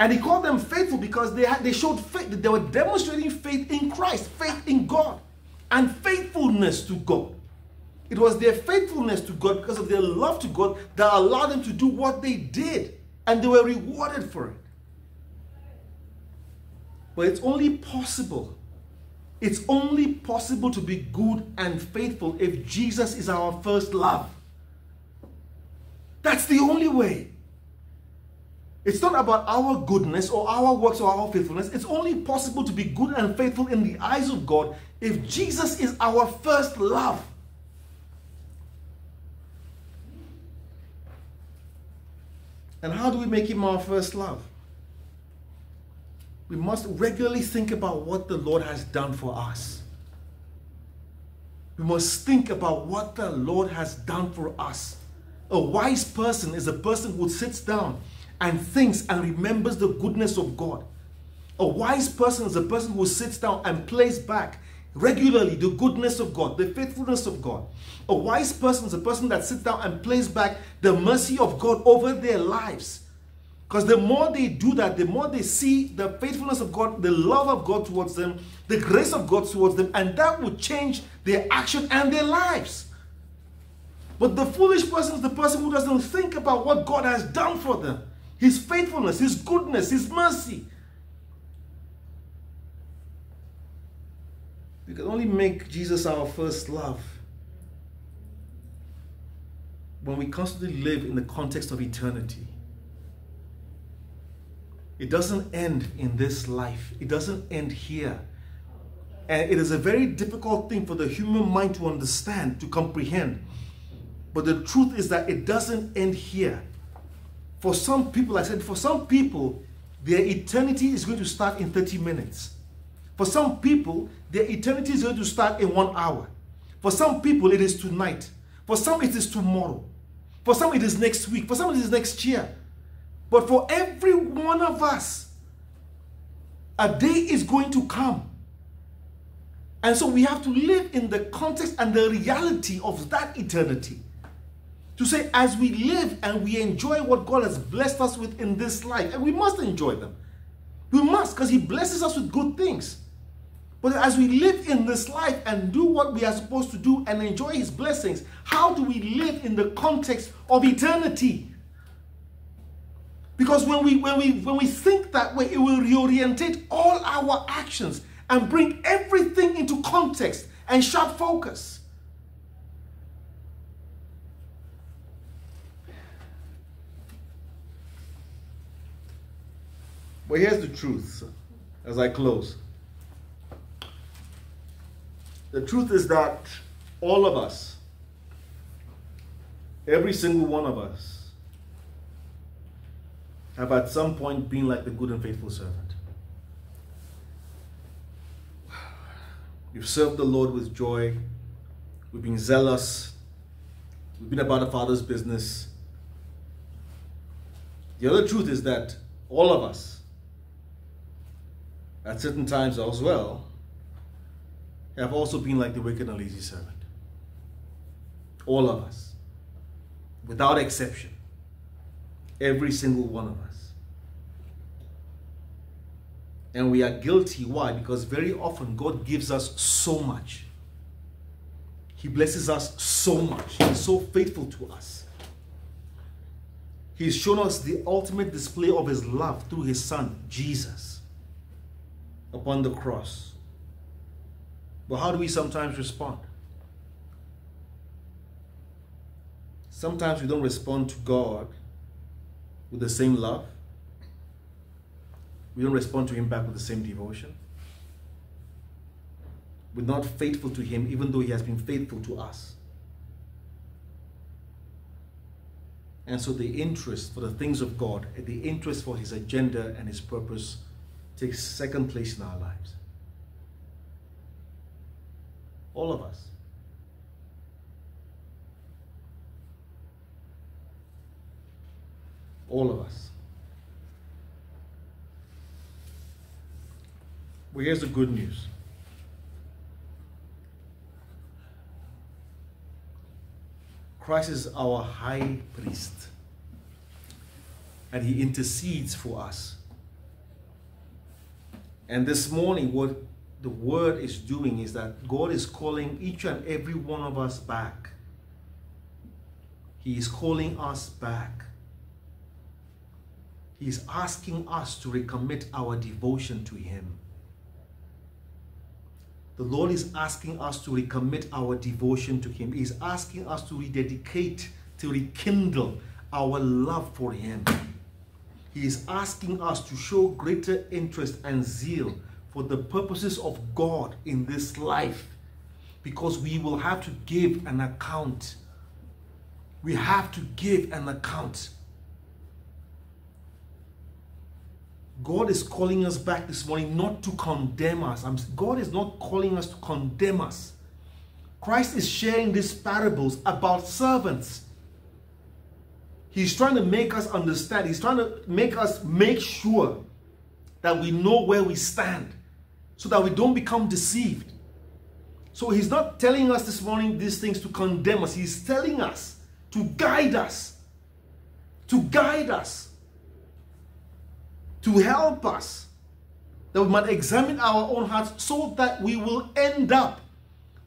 And he called them faithful because they had they showed faith, that they were demonstrating faith in Christ, faith in God, and faithfulness to God. It was their faithfulness to God because of their love to God that allowed them to do what they did, and they were rewarded for it. But it's only possible. It's only possible to be good and faithful if Jesus is our first love. That's the only way. It's not about our goodness or our works or our faithfulness. It's only possible to be good and faithful in the eyes of God if Jesus is our first love. And how do we make him our first love? We must regularly think about what the Lord has done for us. We must think about what the Lord has done for us. A wise person is a person who sits down and thinks and remembers the goodness of God. A wise person is a person who sits down and plays back regularly the goodness of God, the faithfulness of God. A wise person is a person that sits down and plays back the mercy of God over their lives. Because the more they do that, the more they see the faithfulness of God, the love of God towards them, the grace of God towards them, and that will change their action and their lives. But the foolish person is the person who doesn't think about what God has done for them His faithfulness, His goodness, His mercy. We can only make Jesus our first love when we constantly live in the context of eternity. It doesn't end in this life. It doesn't end here. And it is a very difficult thing for the human mind to understand, to comprehend. But the truth is that it doesn't end here. For some people, I said, for some people, their eternity is going to start in 30 minutes. For some people, their eternity is going to start in one hour. For some people, it is tonight. For some, it is tomorrow. For some, it is next week. For some, it is next year. But for every one of us, a day is going to come. And so we have to live in the context and the reality of that eternity. To say, as we live and we enjoy what God has blessed us with in this life, and we must enjoy them. We must, because He blesses us with good things. But as we live in this life and do what we are supposed to do and enjoy His blessings, how do we live in the context of eternity? Because when we when we when we think that way, it will reorientate all our actions and bring everything into context and sharp focus. But here's the truth as I close. The truth is that all of us, every single one of us, have at some point been like the good and faithful servant. You've served the Lord with joy. We've been zealous. We've been about the Father's business. The other truth is that all of us, at certain times as well, have also been like the wicked and lazy servant. All of us, without exception. Every single one of us. And we are guilty. Why? Because very often God gives us so much. He blesses us so much. He's so faithful to us. He's shown us the ultimate display of His love through His Son, Jesus, upon the cross. But how do we sometimes respond? Sometimes we don't respond to God with the same love. We don't respond to Him back with the same devotion. we're not faithful to Him, even though He has been faithful to us. And so the interest for the things of God, the interest for His agenda and His purpose takes second place in our lives. All of us. All of us. Well, here's the good news. Christ is our high priest, and he intercedes for us. And this morning, what the word is doing is that God is calling each and every one of us back. He is calling us back. He is asking us to recommit our devotion to Him. The Lord is asking us to recommit our devotion to Him. He's asking us to rededicate, to rekindle our love for Him. He is asking us to show greater interest and zeal for the purposes of God in this life because we will have to give an account. We have to give an account. God is calling us back this morning not to condemn us. God is not calling us to condemn us. Christ is sharing these parables about servants. He's trying to make us understand. He's trying to make us make sure that we know where we stand so that we don't become deceived. So he's not telling us this morning these things to condemn us. He's telling us to guide us. To guide us to help us that we might examine our own hearts so that we will end up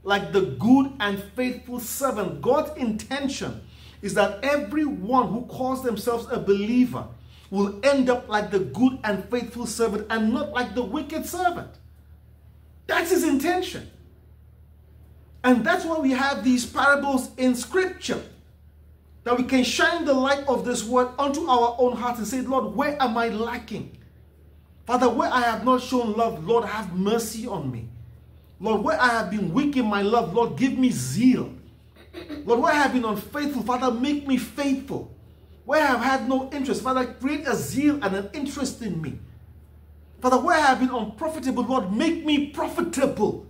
like the good and faithful servant. God's intention is that everyone who calls themselves a believer will end up like the good and faithful servant and not like the wicked servant. That's his intention. And that's why we have these parables in scripture that we can shine the light of this word onto our own hearts and say, Lord, where am I lacking? Father, where I have not shown love, Lord, have mercy on me. Lord, where I have been weak in my love, Lord, give me zeal. Lord, where I have been unfaithful, Father, make me faithful. Where I have had no interest, Father, create a zeal and an interest in me. Father, where I have been unprofitable, Lord, make me profitable.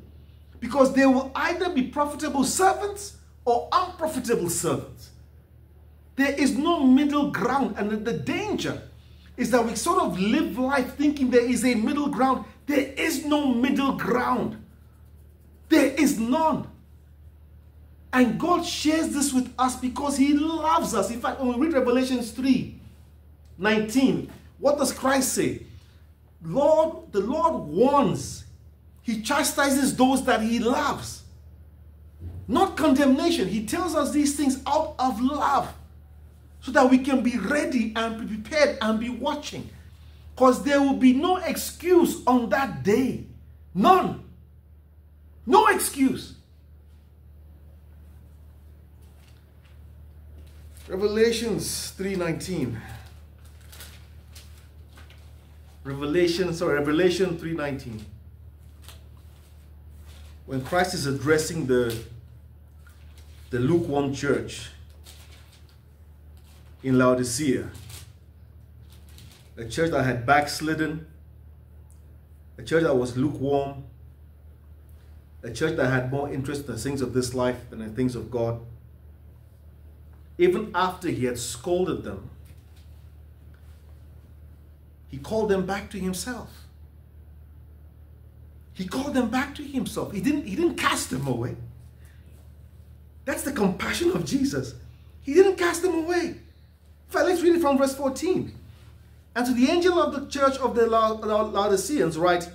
Because there will either be profitable servants or unprofitable servants. There is no middle ground. And the danger is that we sort of live life thinking there is a middle ground. There is no middle ground. There is none. And God shares this with us because He loves us. In fact, when we read Revelations 3 19, what does Christ say? Lord, the Lord warns, He chastises those that He loves. Not condemnation. He tells us these things out of love so that we can be ready and be prepared and be watching. Because there will be no excuse on that day. None. No excuse. Revelations 3:19. Revelation, sorry, Revelation 3:19. When Christ is addressing the the lukewarm church, in Laodicea, a church that had backslidden, a church that was lukewarm, a church that had more interest in the things of this life than the things of God. Even after he had scolded them, he called them back to himself. He called them back to himself. He didn't, he didn't cast them away. That's the compassion of Jesus. He didn't cast them away fact, let's read it from verse 14. And to the angel of the church of the Laodiceans write,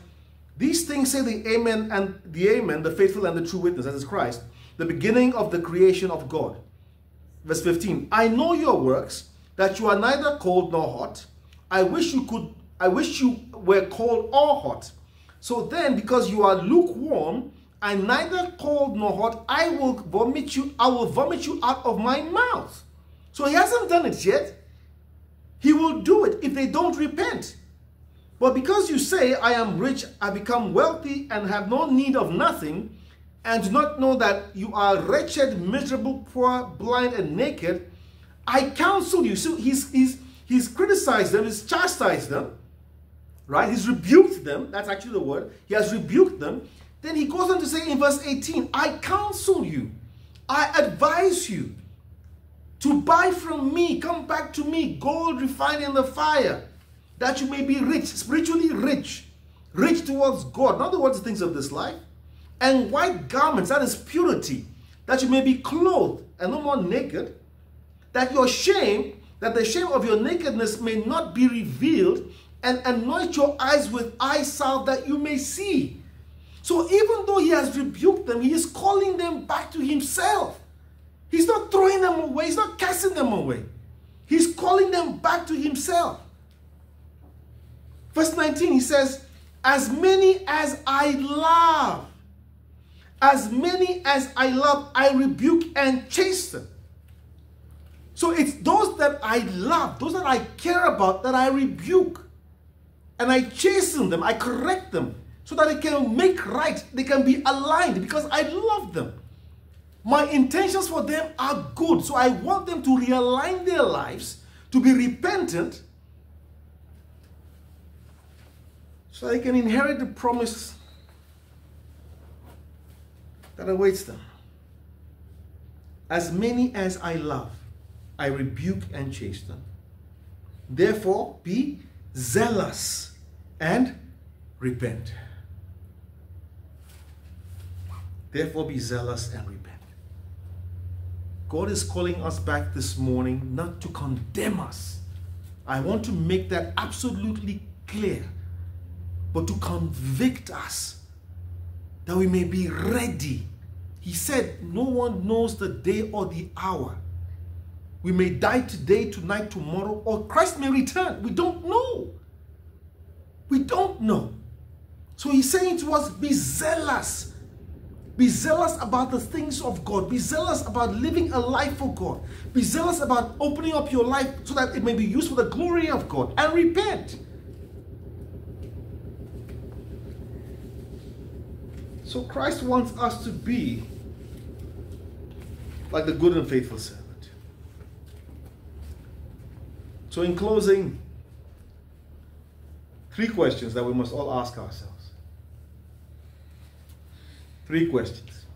These things say the Amen and the Amen, the faithful and the true witness, that is Christ, the beginning of the creation of God. Verse 15, I know your works, that you are neither cold nor hot. I wish you could, I wish you were cold or hot. So then, because you are lukewarm, and neither cold nor hot, I will vomit you, I will vomit you out of my mouth. So he hasn't done it yet. He will do it if they don't repent. But because you say, I am rich, I become wealthy, and have no need of nothing, and do not know that you are wretched, miserable, poor, blind, and naked, I counsel you. So he's, he's, he's criticized them, he's chastised them, right? He's rebuked them. That's actually the word. He has rebuked them. Then he goes on to say in verse 18, I counsel you, I advise you to buy from me, come back to me, gold refined in the fire, that you may be rich, spiritually rich, rich towards God, not the words things of this life, and white garments, that is purity, that you may be clothed and no more naked, that your shame, that the shame of your nakedness may not be revealed, and anoint your eyes with eye salve that you may see. So even though he has rebuked them, he is calling them back to himself. He's not throwing them away, he's not casting them away. He's calling them back to himself. Verse 19, he says, As many as I love, as many as I love, I rebuke and chasten. So it's those that I love, those that I care about, that I rebuke. And I chasten them, I correct them, so that they can make right, they can be aligned because I love them. My intentions for them are good. So I want them to realign their lives, to be repentant, so they can inherit the promise that awaits them. As many as I love, I rebuke and chasten. Therefore, be zealous and repent. Therefore, be zealous and repent. God is calling us back this morning not to condemn us. I want to make that absolutely clear, but to convict us that we may be ready. He said, No one knows the day or the hour. We may die today, tonight, tomorrow, or Christ may return. We don't know. We don't know. So he's saying to us, Be zealous be zealous about the things of God. Be zealous about living a life for God. Be zealous about opening up your life so that it may be used for the glory of God. And repent. So Christ wants us to be like the good and faithful servant. So, in closing, three questions that we must all ask ourselves. Three questions.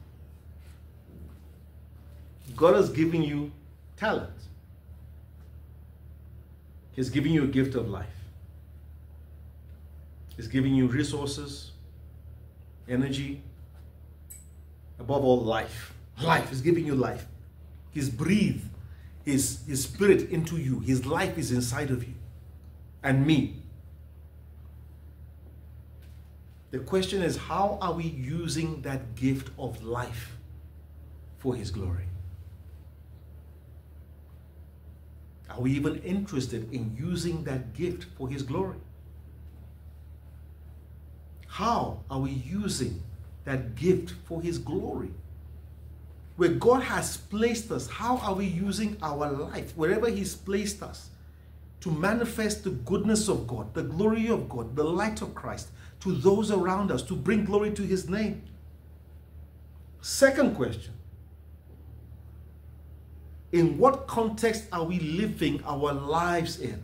God has given you talent. He's giving you a gift of life. He's giving you resources, energy, above all, life. Life is giving you life. He's breathed his, his spirit into you. His life is inside of you and me. The question is, how are we using that gift of life for His glory? Are we even interested in using that gift for His glory? How are we using that gift for His glory? Where God has placed us, how are we using our life, wherever He's placed us, to manifest the goodness of God, the glory of God, the light of Christ, to those around us to bring glory to his name. Second question In what context are we living our lives in?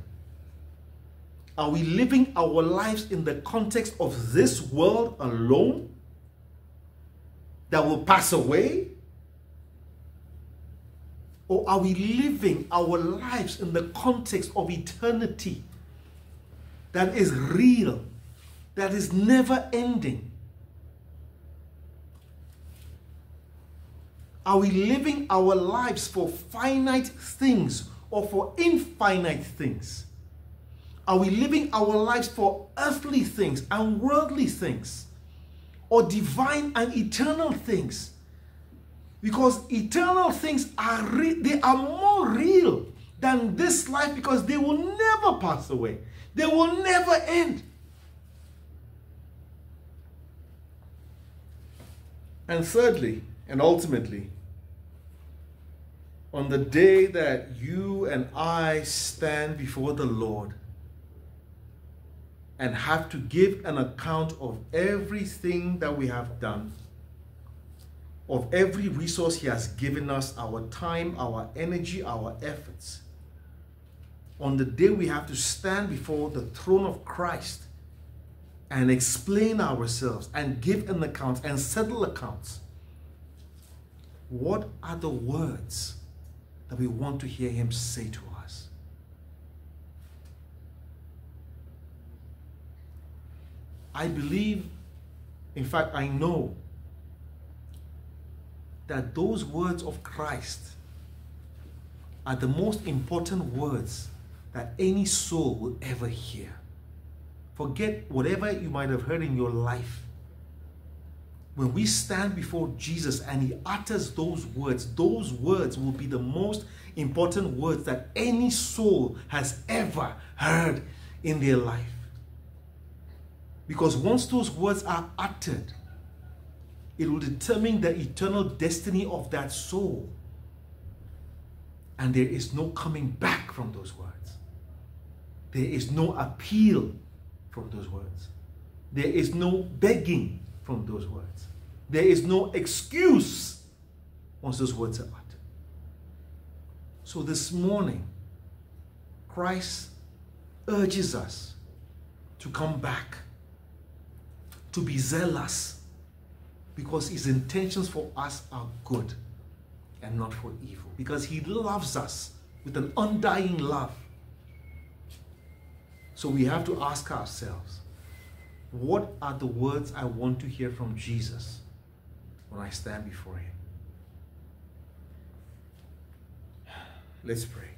Are we living our lives in the context of this world alone that will pass away? Or are we living our lives in the context of eternity that is real that is never ending? Are we living our lives for finite things or for infinite things? Are we living our lives for earthly things and worldly things or divine and eternal things? Because eternal things are they are more real than this life because they will never pass away. They will never end. And thirdly, and ultimately, on the day that you and I stand before the Lord, and have to give an account of everything that we have done, of every resource He has given us our time, our energy, our efforts. On the day we have to stand before the throne of Christ and explain ourselves and give an account and settle accounts. What are the words that we want to hear Him say to us? I believe, in fact, I know that those words of Christ are the most important words that any soul will ever hear. Forget whatever you might have heard in your life. When we stand before Jesus and He utters those words, those words will be the most important words that any soul has ever heard in their life. Because once those words are uttered, it will determine the eternal destiny of that soul. And there is no coming back from those words. There is no appeal from those words. There is no begging from those words. There is no excuse once those words are uttered. So this morning, Christ urges us to come back to be zealous because his intentions for us are good and not for evil. Because he loves us with an undying love. So we have to ask ourselves what are the words I want to hear from Jesus when I stand before him? Let's pray.